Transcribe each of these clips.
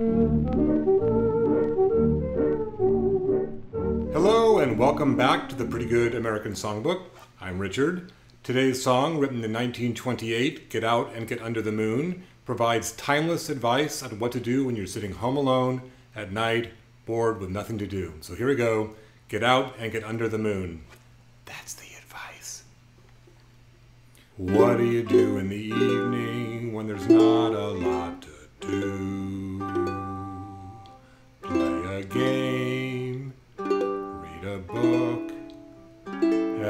Hello, and welcome back to the Pretty Good American Songbook. I'm Richard. Today's song, written in 1928, Get Out and Get Under the Moon, provides timeless advice on what to do when you're sitting home alone at night, bored with nothing to do. So here we go Get Out and Get Under the Moon. That's the advice. What do you do in the evening when there's not a lot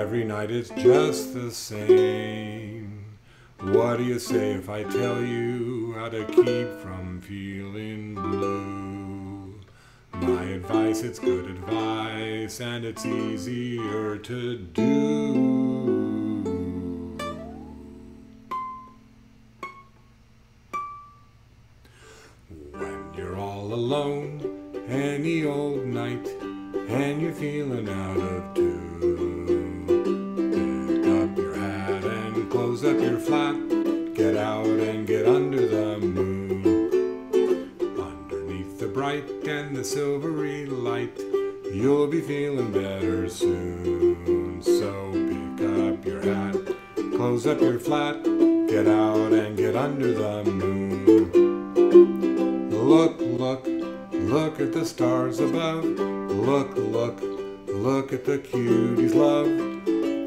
Every night it's just the same. What do you say if I tell you how to keep from feeling blue? My advice, it's good advice, and it's easier to do. When you're all alone, any old night, and you're feeling out of tune, and the silvery light, you'll be feeling better soon. So pick up your hat, close up your flat, get out and get under the moon. Look, look, look at the stars above. Look, look, look at the cuties, love.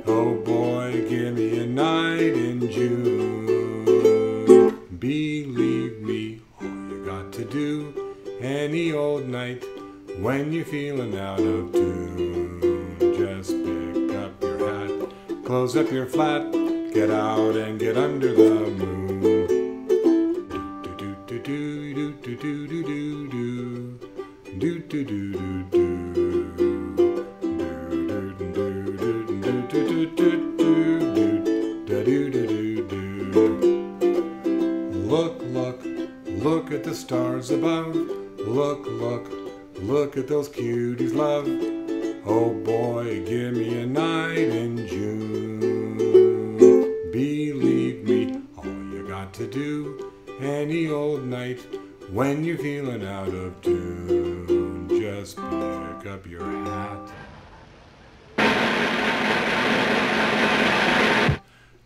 Oh boy, give me a night in June. Out of tune. Just pick up your hat, close up your flat, get out and get under the moon. Do do do do do do do do do do do do do do Look, look, look at the stars above. Look, look, look at those cuties, love. Oh boy, give me a night in June. Believe me, all you got to do any old night when you're feeling out of tune. Just pick up your hat.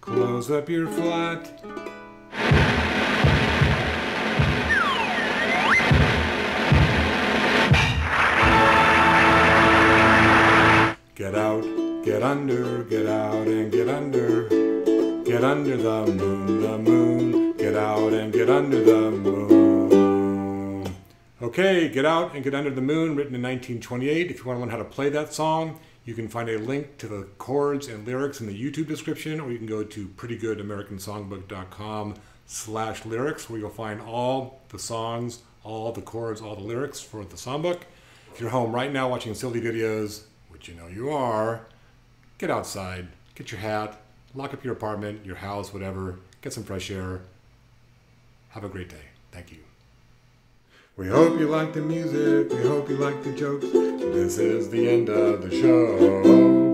Close up your flat. Get under, get out and get under. Get under the moon, the moon. Get out and get under the moon. Okay, Get Out and Get Under the Moon, written in 1928. If you want to learn how to play that song, you can find a link to the chords and lyrics in the YouTube description, or you can go to prettygoodamericansongbook.com slash lyrics, where you'll find all the songs, all the chords, all the lyrics for the songbook. If you're home right now watching silly videos, which you know you are, get outside, get your hat, lock up your apartment, your house, whatever, get some fresh air. Have a great day. Thank you. We hope you like the music. We hope you like the jokes. This is the end of the show.